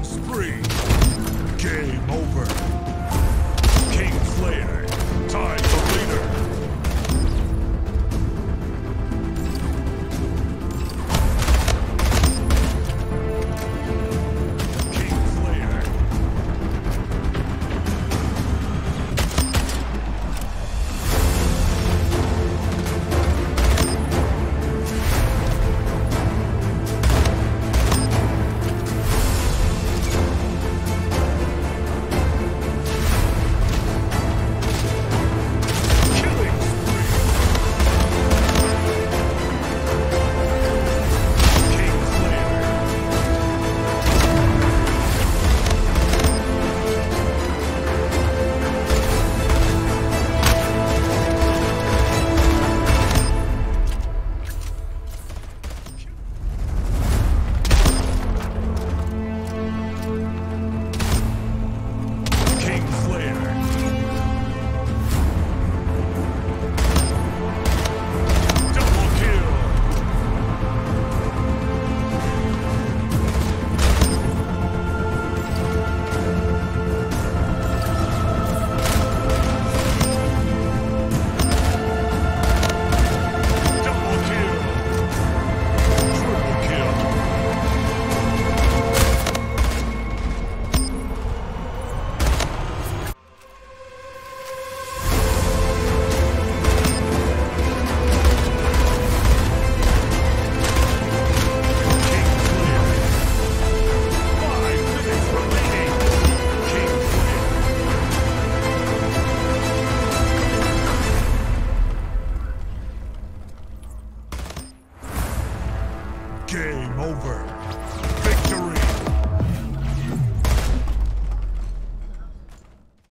killing spree. Game over. Game over.